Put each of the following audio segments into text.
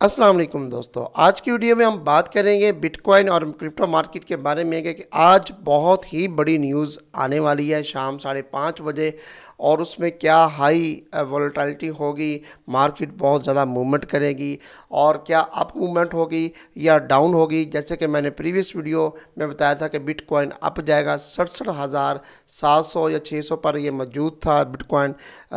अस्सलाम वालेकुम दोस्तों। आज की वीडियो में हम बात करेंगे बिटकॉइन और क्रिप्टो मार्केट के बारे में, कि आज बहुत ही बड़ी न्यूज़ आने वाली है शाम साढ़े पाँच बजे। और उसमें क्या हाई वोलेटिलिटी होगी मार्केट बहुत ज़्यादा मूवमेंट करेगी और क्या अप मूवमेंट होगी या डाउन होगी। जैसे कि मैंने प्रीवियस वीडियो में बताया था कि बिटकॉइन अप जाएगा सड़सठ हज़ार सात सौ या छः सौ पर यह मौजूद था बिटकॉइन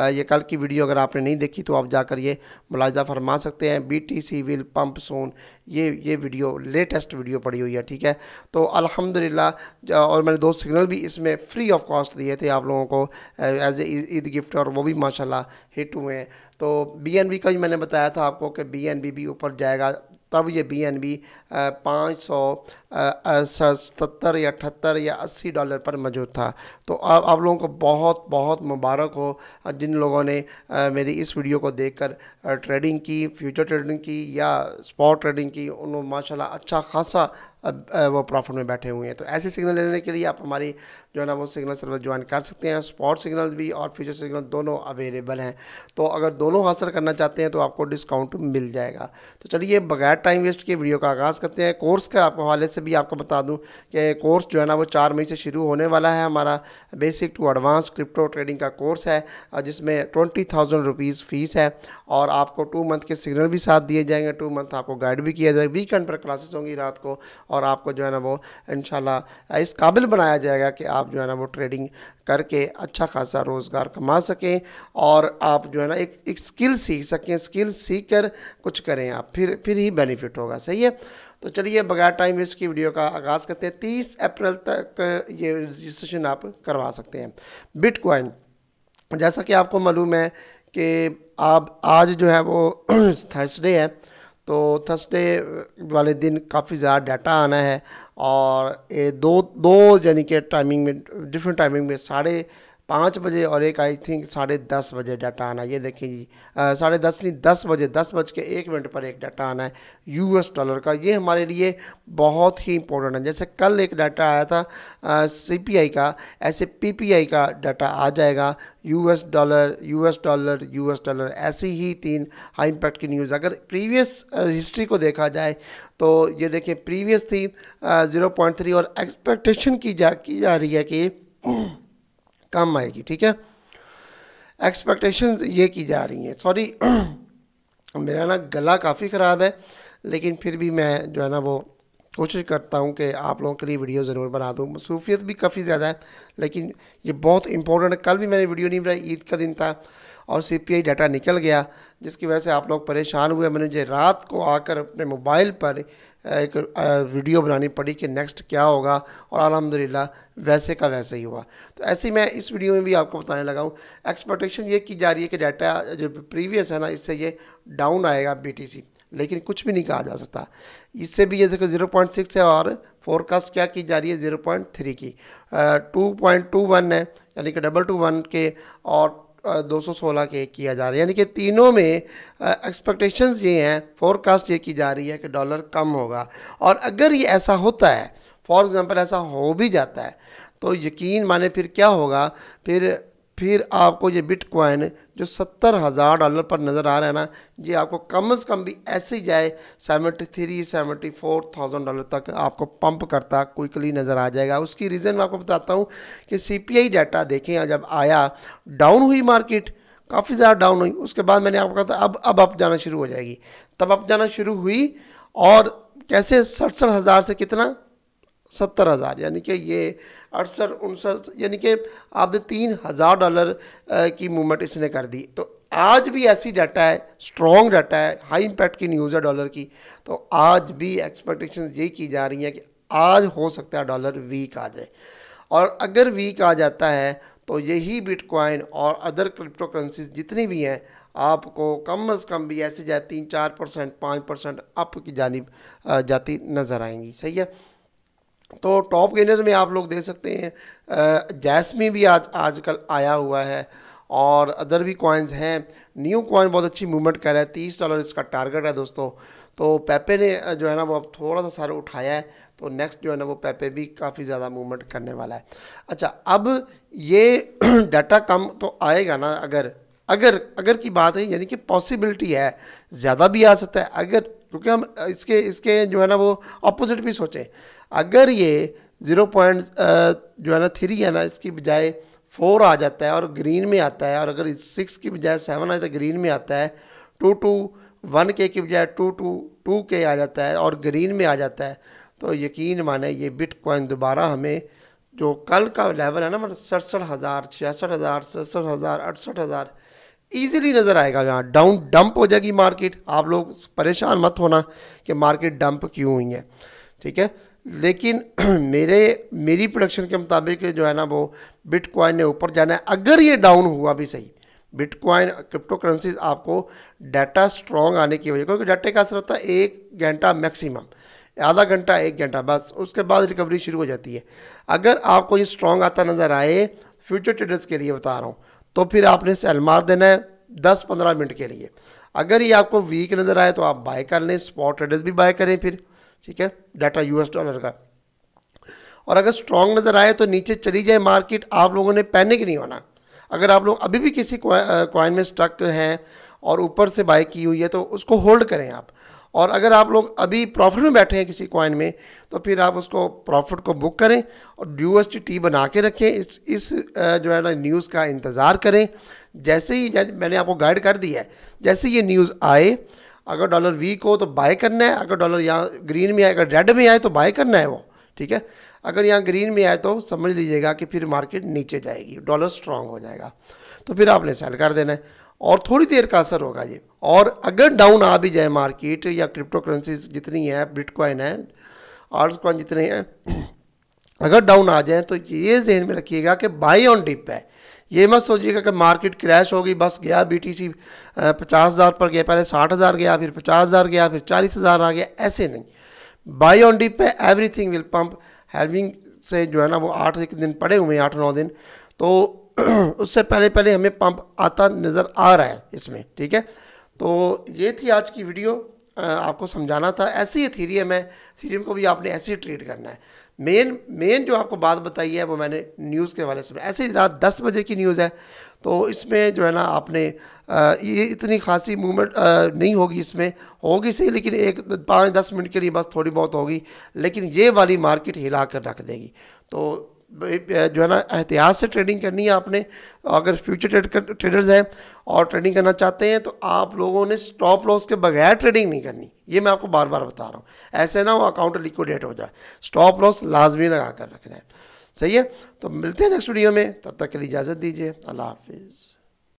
ये कल की वीडियो अगर आपने नहीं देखी तो आप जाकर ये मुलाजा फरमा सकते हैं। B T C will pump soon ये ये वीडियो लेटेस्ट वीडियो पड़ी हुई है, ठीक है? तो अल्हम्दुलिल्लाह और मैंने दो सिग्नल भी इसमें फ्री ऑफ़ कॉस्ट दिए थे आप लोगों को एज ए ईद गिफ्ट और वो भी माशाल्लाह हिट हुए हैं। तो बीएनबी का भी मैंने बताया था आपको कि BNB भी ऊपर जाएगा तब ये बी एन बी पाँच सौ सत्तर या अठहत्तर या अस्सी डॉलर पर मौजूद था। तो आप आप लोगों को बहुत बहुत मुबारक हो जिन लोगों ने आ, मेरी इस वीडियो को देखकर ट्रेडिंग की फ्यूचर ट्रेडिंग की या स्पॉट ट्रेडिंग की उन्होंने माशाल्लाह अच्छा खासा वो प्रॉफिट में बैठे हुए हैं। तो ऐसे सिग्नल लेने के लिए आप हमारी जो है ना, वो सिग्नल सर्विस ज्वाइन कर सकते हैं, स्पॉट सिग्नल भी और फ्यूचर सिग्नल दोनों अवेलेबल हैं। तो अगर दोनों हासिल करना चाहते हैं तो आपको डिस्काउंट मिल जाएगा। तो चलिए, बगैर टाइम वेस्ट के वीडियो का आगाज़ करते हैं। कोर्स के आपको हवाले से भी आपको बता दूँ कि कोर्स जो है ना, वो चार मई से शुरू होने वाला है। हमारा basic to advance crypto trading का कोर्स है जिसमें ट्वेंटी थाउज़ेंड रुपीज़ फ़ीस है और आपको टू मंथ के सिग्नल भी साथ दिए जाएँगे। टू मंथ आपको गाइड भी किया जाएगा। वीकेंड पर क्लासेस होंगी रात को और आपको जो है ना वो इन इस काबिल बनाया जाएगा कि आप जो है ना वो ट्रेडिंग करके अच्छा खासा रोज़गार कमा सकें और आप जो है ना एक एक स्किल सीख सकें, स्किल सीख कर कुछ करें आप, फिर फिर ही बेनिफिट होगा, सही है? तो चलिए, बगैर टाइम वेस्ट की वीडियो का आगाज़ करते हैं। तीस अप्रैल तक ये रजिस्ट्रेशन आप करवा सकते हैं। बिटकॉइन जैसा कि आपको मालूम है कि आप, आज जो है वो थर्सडे है तो थर्सडे वाले दिन काफ़ी ज़्यादा डाटा आना है और ये दो दो यानी कि टाइमिंग में डिफरेंट टाइमिंग में साढ़े पाँच बजे और एक आई थिंक साढ़े दस बजे डाटा आना। ये देखिए जी साढ़े दस नहीं, दस बजे, दस बज के एक मिनट पर एक डाटा आना है यूएस डॉलर का। ये हमारे लिए बहुत ही इंपॉर्टेंट है। जैसे कल एक डाटा आया था सीपीआई का, ऐसे पीपीआई का डाटा आ जाएगा। US dollar US dollar US dollar ऐसी ही तीन हाई इम्पैक्ट की न्यूज़ अगर प्रीवियस हिस्ट्री को देखा जाए तो ये देखिए प्रीवियस थी ज़ीरो पॉइंट थ्री और एक्सपेक्टेशन की जा की जा रही है कि कम आएगी, ठीक है? एक्सपेक्टेशंस ये की जा रही हैं। सॉरी मेरा ना गला काफ़ी ख़राब है, लेकिन फिर भी मैं जो है ना वो कोशिश करता हूँ कि आप लोगों के लिए वीडियो ज़रूर बना दूँ। मसूफियत भी काफ़ी ज़्यादा है, लेकिन ये बहुत इंपॉर्टेंट है। कल भी मैंने वीडियो नहीं बनाई, ईद का दिन था और सी पी आई डाटा निकल गया, जिसकी वजह से आप लोग परेशान हुए। मैंने मुझे रात को आकर अपने मोबाइल पर एक वीडियो बनानी पड़ी कि नेक्स्ट क्या होगा और अलहमदिल्ला वैसे का वैसे ही हुआ। तो ऐसे ही मैं इस वीडियो में भी आपको बताने लगा हूँ। एक्सपेक्टेशन ये की जा रही है कि डाटा जो प्रीवियस है ना, इससे ये डाउन आएगा बीटीसी लेकिन कुछ भी नहीं कहा जा सकता। इससे भी ये देखो ज़ीरो पॉइंट सिक्स है और फोरकास्ट क्या की जा रही है? ज़ीरो पॉइंट थ्री की। टू पॉइंट टू वन है, यानी कि डबल टू वन के और 216 के किया जा रहा है। यानी कि तीनों में एक्सपेक्टेशंस ये हैं फोरकास्ट ये की जा रही है कि डॉलर कम होगा। और अगर ये ऐसा होता है फॉर एग्ज़ाम्पल ऐसा हो भी जाता है तो यकीन माने फिर क्या होगा? फिर फिर आपको ये बिटकॉइन जो सत्तर हज़ार डॉलर पर नज़र आ रहा है ना, ये आपको कम अज़ कम भी ऐसे ही जाए seventy three seventy four thousand dollar तक आपको पंप करता क्विकली नज़र आ जाएगा। उसकी रीज़न मैं आपको बताता हूँ कि सी पी आई डाटा देखें, जब आया डाउन हुई मार्केट काफ़ी ज़्यादा डाउन हुई। उसके बाद मैंने आपको कहा था, अब अब अप जाना शुरू हो जाएगी। तब अप जाना शुरू हुई और कैसे सड़सठ हज़ार से कितना? सत्तर हज़ार, यानी कि ये अड़सठ, उनसठ, यानी कि आप तीन हज़ार डॉलर की मूवमेंट इसने कर दी। तो आज भी ऐसी डाटा है, स्ट्रॉन्ग डाटा है, हाई इम्पैक्ट की न्यूज़ है डॉलर की। तो आज भी एक्सपेक्टेशन यही की जा रही हैं कि आज हो सकता है डॉलर वीक आ जाए। और अगर वीक आ जाता है तो यही बिटकॉइन और अदर क्रिप्टो करेंसीज जितनी भी हैं, आपको कम अज़ कम भी ऐसे जाए, तीन चार परसेंट, पाँच परसेंट अप की जानब जाती नज़र आएँगी। सही है? तो टॉप गेनर में आप लोग देख सकते हैं जैसमी भी आज, आजकल आया हुआ है और अदर भी कॉइन्स हैं। न्यू कॉइन बहुत अच्छी मूवमेंट कर रहा है, तीस डॉलर इसका टारगेट है दोस्तों। तो पेपे ने जो है ना वो अब थोड़ा सा सारा उठाया है तो नेक्स्ट जो है ना वो पेपे भी काफ़ी ज़्यादा मूवमेंट करने वाला है। अच्छा अब ये डाटा कम तो आएगा ना, अगर अगर अगर की बात है, यानी कि पॉसिबिलिटी है, ज़्यादा भी आ सकता है। अगर क्योंकि हम इसके इसके जो है ना वो अपोजिट भी सोचें। अगर ये ज़ीरो पॉइंट जो है ना थ्री है ना, इसकी बजाय फोर आ जाता है और ग्रीन में आता है, और अगर सिक्स की बजाय सेवन आता है ग्रीन में आता है टू टू वन के, की बजाय टू टू टू के आ जाता है और ग्रीन में आ जाता है तो यकीन माने ये बिट कॉइन दोबारा हमें जो कल का लेवल है ना मतलब सड़सठ हज़ार, छियासठ हज़ार, सड़सठ हज़ार, अड़सठ हज़ार ईजिली नज़र आएगा यहाँ। डाउन डंप हो जाएगी मार्केट आप लोग परेशान मत होना कि मार्केट डंप क्यों हुई है। ठीक है? लेकिन मेरे, मेरी प्रोडक्शन के मुताबिक जो है ना वो बिटकॉइन ने ऊपर जाना है। अगर ये डाउन हुआ भी सही बिटकॉइन क्रिप्टो करेंसीज आपको डाटा स्ट्रॉन्ग आने की वजह, क्योंकि डाटे का असर होता है एक घंटा मैक्सिमम आधा घंटा, एक घंटा, बस। उसके बाद रिकवरी शुरू हो जाती है। अगर आपको ये स्ट्रॉन्ग आता नज़र आए फ्यूचर ट्रेडर्स के लिए बता रहा हूँ। तो फिर आपने सेल मार देना है दस पंद्रह मिनट के लिए। अगर ये आपको वीक नज़र आए तो आप बाय कर लें स्पॉट ट्रेडर्स भी बाय करें फिर, ठीक है? डाटा यूएस डॉलर का। और अगर स्ट्रॉन्ग नज़र आए तो नीचे चली जाए मार्केट आप लोगों ने पैनिक नहीं होना। अगर आप लोग अभी भी किसी क्वाइन में स्टक हैं और ऊपर से बाय की हुई है तो उसको होल्ड करें आप। और अगर आप लोग अभी प्रॉफिट में बैठे हैं किसी कॉइन में तो फिर आप उसको प्रॉफिट को बुक करें और ड्यू टी बना के रखें। इस इस जो है ना न्यूज़ का इंतज़ार करें। जैसे ही मैंने आपको गाइड कर दिया है, जैसे ये न्यूज़ आए, अगर डॉलर वीक हो तो बाय करना है, अगर डॉलर यहाँ ग्रीन में आए, अगर रेड में आए तो बाय करना है वो, ठीक है? अगर यहाँ ग्रीन में आए तो समझ लीजिएगा कि फिर मार्केट नीचे जाएगी डॉलर स्ट्रांग हो जाएगा। तो फिर आपने सेल कर देना है। और थोड़ी देर का असर होगा ये। और अगर डाउन आ भी जाए मार्केट या क्रिप्टो करेंसी जितनी है बिटकॉइन है आर्ट्स कॉइन जितने हैं, अगर डाउन आ जाए तो ये जहन में रखिएगा कि बाई ऑन डिप है। ये मत सोचिएगा कि मार्केट क्रैश होगी, बस गया बी टी सी पचास हज़ार पर गया, पहले साठ हज़ार गया, फिर पचास हज़ार गया, फिर चालीस हज़ार आ गया, ऐसे नहीं। बाई ऑन डिप है एवरीथिंग विल पम्प हेल्विंग से जो है ना, वो आठ एक दिन पड़े हुए हैं, आठ नौ दिन। तो उससे पहले पहले हमें पंप आता नज़र आ रहा है इसमें, ठीक है? तो ये थी आज की वीडियो। आपको समझाना था। ऐसी ही थीरियम है, मैं थीरियम को भी आपने ऐसे ही ट्रीट करना है। मेन मेन जो आपको बात बताई है, वो मैंने न्यूज़ के हवाले से ऐसे ही रात दस बजे की न्यूज़ है तो इसमें जो है ना आपने ये इतनी खासी मूवमेंट नहीं होगी इसमें। होगी सही, लेकिन एक पाँच दस मिनट के लिए बस थोड़ी बहुत होगी, लेकिन ये वाली मार्केट हिला कर रख देगी। तो जो है ना एहतियात से ट्रेडिंग करनी है आपने। अगर फ्यूचर ट्रेड ट्रेडर्स हैं और ट्रेडिंग करना चाहते हैं तो आप लोगों ने स्टॉप लॉस के बगैर ट्रेडिंग नहीं करनी। ये मैं आपको बार बार बता रहा हूँ। ऐसे ना वो अकाउंट लिक्विडेट हो जाए। स्टॉप लॉस लाजमी लगा कर रखना है। सही है? तो मिलते हैं नेक्स्ट वीडियो में। तब तक के लिए इजाज़त दीजिए। अल्लाह हाफिज़।